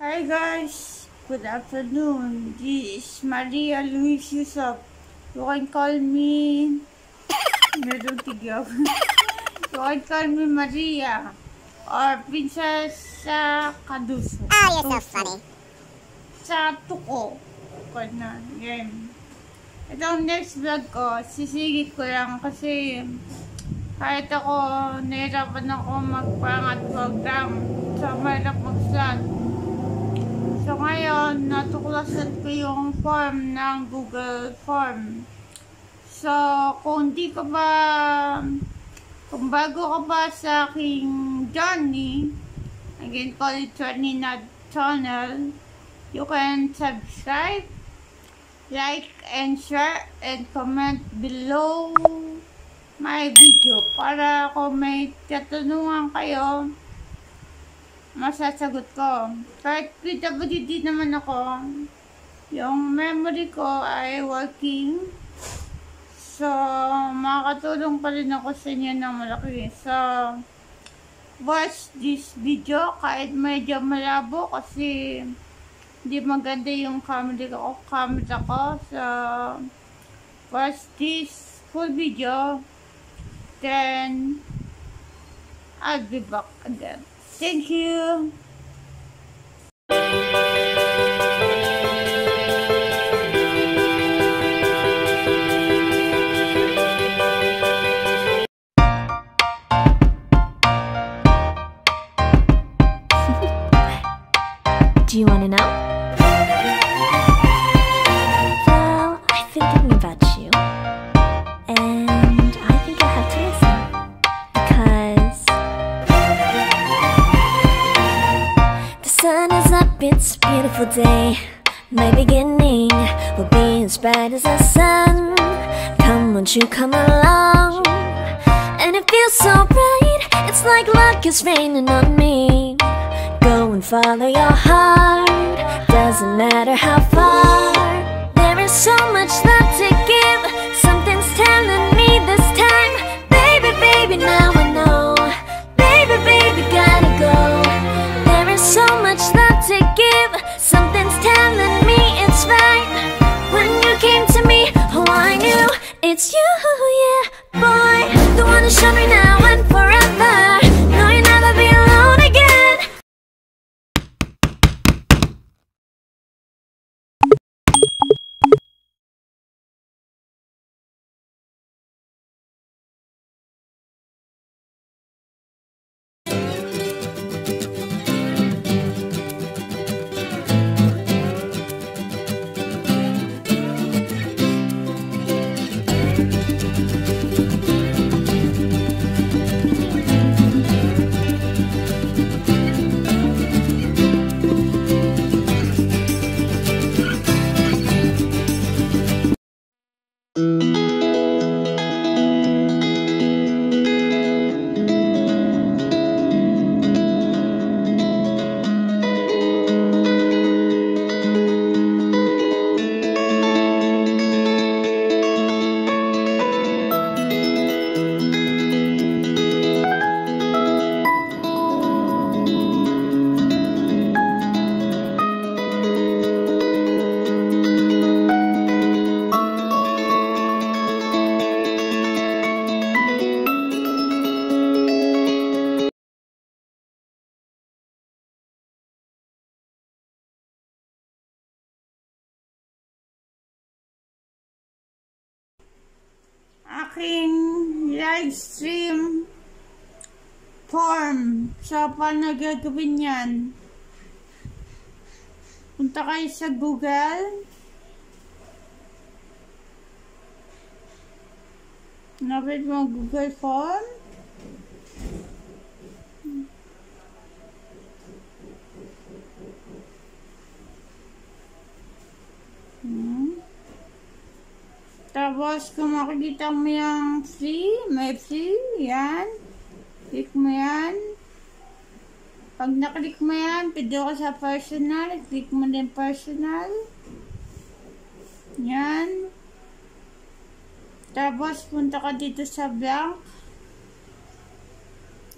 Hi guys, good afternoon. This is Maria Luis Yusuf. You can call me... Meron tigyaw. you can call me Maria or Princess sa Kaduso. Oh, you're so funny. Sa Tuko. Ko na. Yan. Itong next vlog ko, sisigit ko lang kasi kahit ako, nahirapan ako magpangat program sa mahirap mag-slot. So ngayon, natuklasan ko yung form ng Google Form. So, kung di ka ba, kung bago ka ba sa aking journey, again, call it journey na channel, you can subscribe, like, and share, and comment below my video para kung may katanungan kayo, masasagot ko. Kahit PWD naman ako, yung memory ko ay working. So, makakatulong pa rin ako sa inyo ng malaki. So, watch this video kahit medyo malabo kasi hindi maganda yung camera ko. Camera ko. So, watch this full video. Then, I'll be back again. Thank you. Do you want to know? Won't you come along? And it feels so bright, it's like luck is raining on me. Go and follow your heart. Doesn't matter how far. There is so much love to give. Something's telling me this time. Baby, baby, now So, paano gagawin yan? Punta kayo sa Google. Napit mo Google Form. Hmm. Tapos, kung makikita mo yung free, may free, yan. Click mo yan. Pag naklik mo yan, pwede ka sa personal. Click mo din personal. Yan. Tapos, punta ka dito sa blank.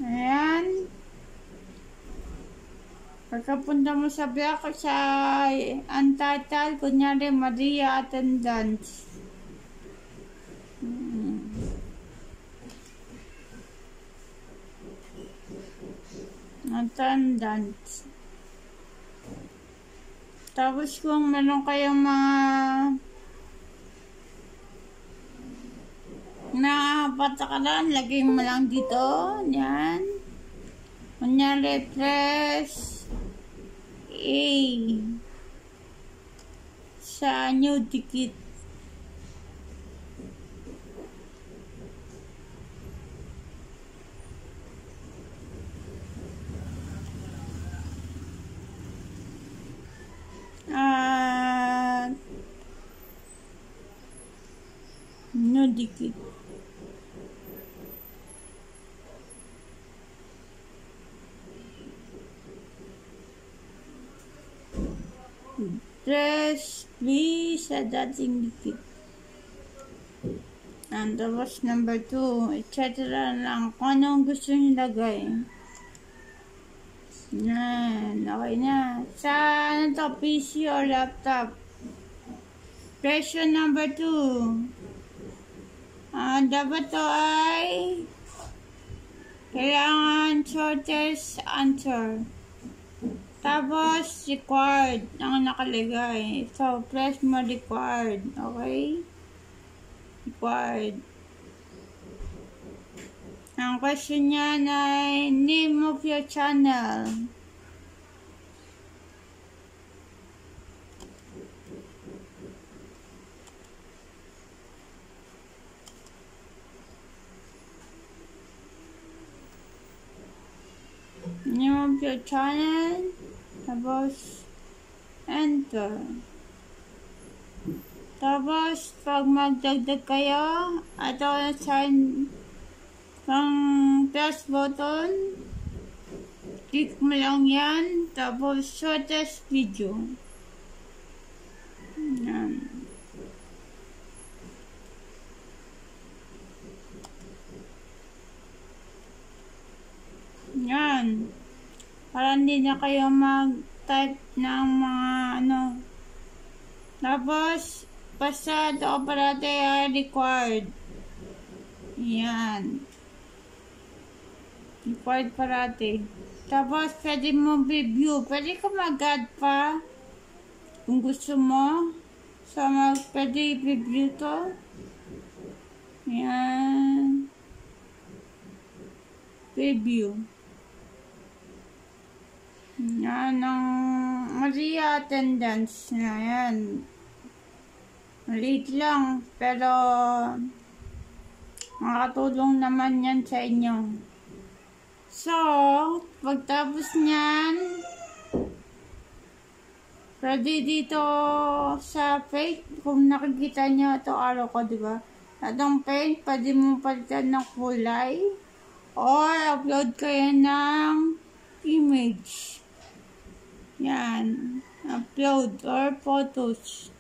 Ayan. Pagkapunta mo sa black sa untitled, kunyari Maria attendance. Attendance. Tapos kung meron kayong mga na patakalan, lagay mo lang dito. Yan. Kunyari, press A sa new ticket. Ah, new ticket. Press B sa dating dikit. And tapos number 2, etc. lang kung anong gusto nyo lagay. Yan, okay na. Sa ano to, PC or laptop. Question number 2. Ah, dapat to ay kailangan shortest answer. Tapos, required ang nakalagay. So, press mo required. Okay? Required. Ang question niya ay name of your channel. Name of your channel. Tapos, enter. Tapos, pag magdagdag kayo, ito sign pang plus button, click mo lang yan, tapos shortest video. Yan. Yan. Para hindi na kayo mag-type ng mga ano. Tapos, basta ito parate ay required. Yan. Required parate. Tapos, pwede mo review. Pwede ka mag-add pa. Kung gusto mo. So, mag, pwede review to. Yan. Review. Yan ang Maria attendance na yan. Maliit lang, pero makatulong naman yan sa inyo. So, pagtapos niyan, pwede dito sa paint, kung nakikita nyo ito araw ko, di ba? Itong paint, pwede mo palitan ng kulay or upload kayo ng image. Yan. Upload or photos.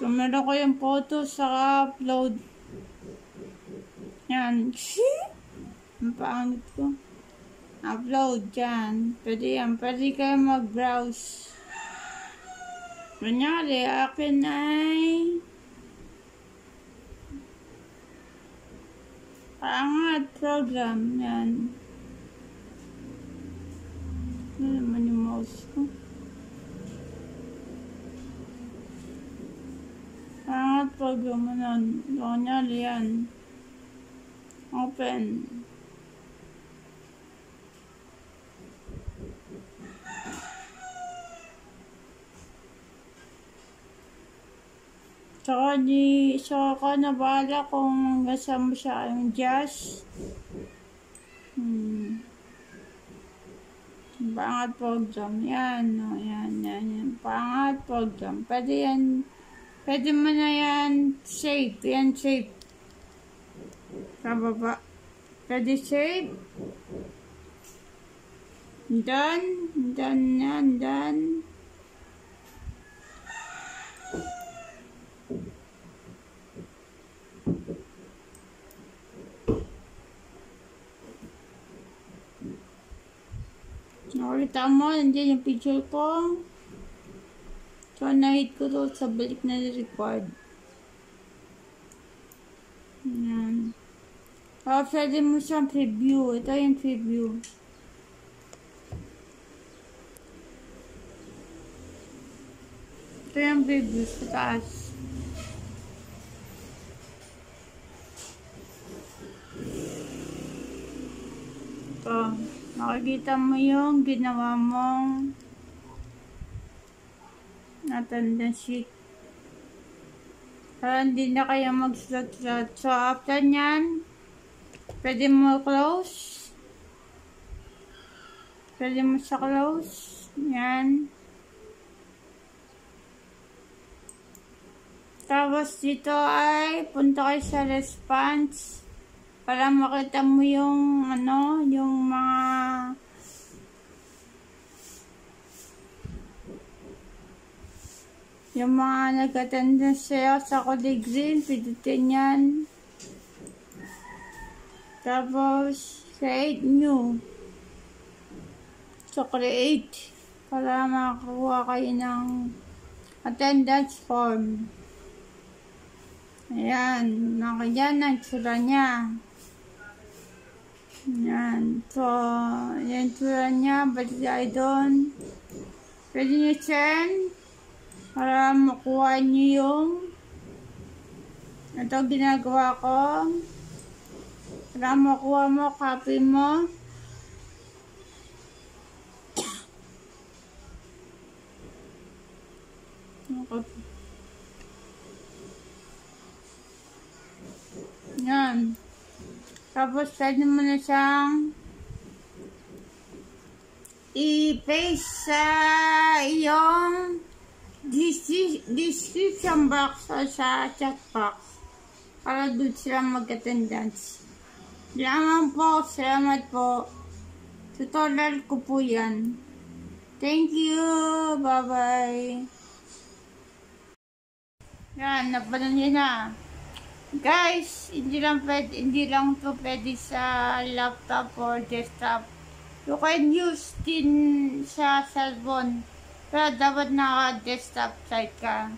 Kung meron ko yung photos, saka upload. Yan. Ang pangit ko. Upload yan. Pwede yan. Pwede kayo mag-browse. Kunyari, akin ay pangat program. Yan. Ano mouse ko? Pangat program mo na. Kunyari yan. Open. Saka di, saka ka na bahala kung gasa mo siya yung jazz. Pangat program. Yan, no, yan, yan, yan. Pangat program. Pwede yan, pwede mo na yan save. Yan, save. Sa baba. Pwede save. Done. Done yan, done. Okay, Kita mo, nandiyan yung picture ko. So, na-hit ko to sa balik na record. Yan. Oh, pwede mo siyang preview. Ito yung preview. Ito yung preview sa taas. Ito. Makikita mo yung ginawa mong attendance sheet. Para hindi na kayo mag-slot-slot. So, after nyan, pwede mo close. Pwede mo sa close. Yan. Tapos dito ay punta kayo sa response para makita mo yung ano, yung mga yung mga nag-attendance sa'yo sa Green, pidutin yan. Tapos, create new. So, create para makakuha kayo ng attendance form. Ayan, nakayan ang tsura niya. Ayan, so, yan tsura niya, balik tayo doon. Pwede nyo send para makuha niyo yung ito ginagawa ko. Para makuha mo, copy mo. Yan. Tapos pwede mo na siyang i-paste sa iyong description box o sa chat box para doon sila mag-attendance. Salamat po, salamat po. Tutorial ko po yan. Thank you. Bye-bye. Yan, napanood nyo na. Guys, hindi lang pwede, hindi lang to pwede sa laptop or desktop. You can use din sa cellphone. Pero dapat naka-desktop site ka.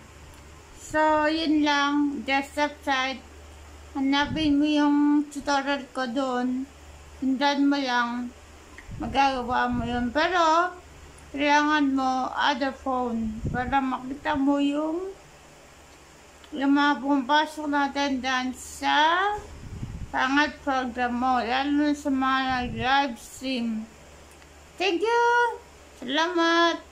So, yun lang. Desktop site. Hanapin mo yung tutorial ko doon. Hindan mo lang. Magagawa mo yun. Pero, kailangan mo other phone para makita mo yung yung mga pumapasok na attendance sa pangat program mo. Lalo sa mga nag-live stream. Thank you! Salamat!